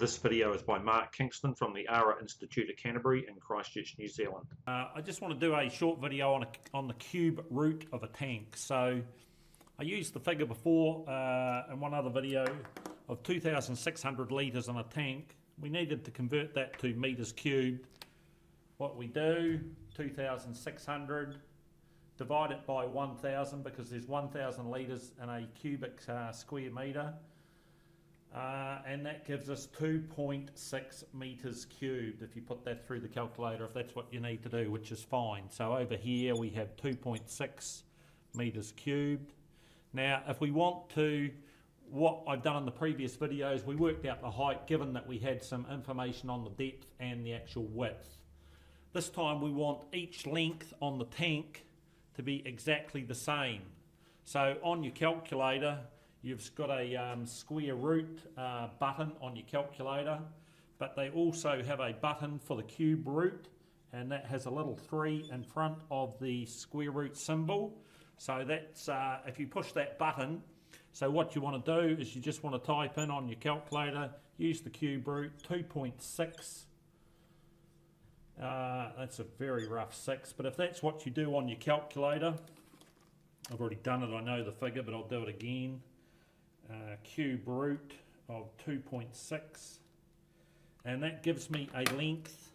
This video is by Mark Kingston from the ARA Institute of Canterbury in Christchurch, New Zealand. Uh, I just want to do a short video on, a, on the cube root of a tank. So I used the figure before uh, in one other video of 2,600 litres in a tank. We needed to convert that to metres cubed. What we do, 2,600, divide it by 1,000 because there's 1,000 litres in a cubic uh, square metre. And that gives us 2.6 metres cubed if you put that through the calculator if that's what you need to do which is fine. So over here we have 2.6 metres cubed. Now if we want to what I've done in the previous videos we worked out the height given that we had some information on the depth and the actual width. This time we want each length on the tank to be exactly the same. So on your calculator You've got a um, square root uh, button on your calculator, but they also have a button for the cube root, and that has a little three in front of the square root symbol. So that's uh, if you push that button, so what you want to do is you just want to type in on your calculator, use the cube root 2.6. Uh, that's a very rough 6, but if that's what you do on your calculator, I've already done it, I know the figure, but I'll do it again uh, cube root of 2.6 and that gives me a length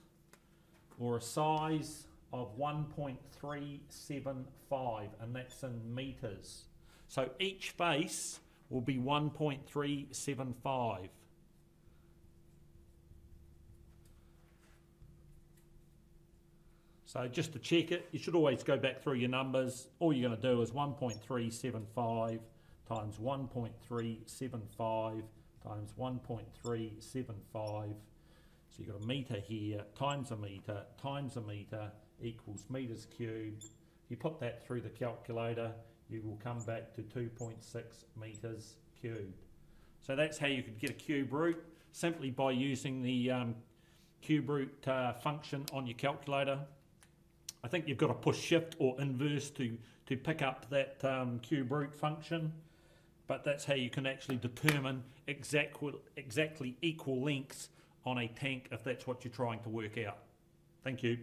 or a size of 1.375 and that's in meters. So each face will be 1.375. So just to check it, you should always go back through your numbers. All you're going to do is 1.375 times 1.375 times 1.375. So you've got a metre here times a metre times a metre equals metres cubed. If you put that through the calculator, you will come back to 2.6 metres cubed. So that's how you could get a cube root, simply by using the um, cube root uh, function on your calculator. I think you've got to push shift or inverse to, to pick up that um, cube root function but that's how you can actually determine exactly, exactly equal lengths on a tank if that's what you're trying to work out. Thank you.